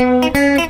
Música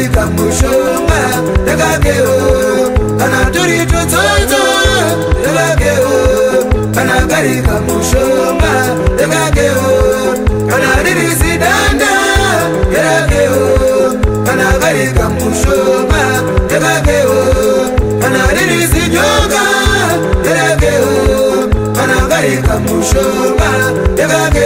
kuyika mushoma ndakangeo kana turi tutsotso ndakangeo kana kuyika mushoma ndakangeo kana riri zidanda ndakangeo kana kuyika mushoma ndakangeo kana riri zinyoka ndakangeo kana kuyika mushoma ndakangeo.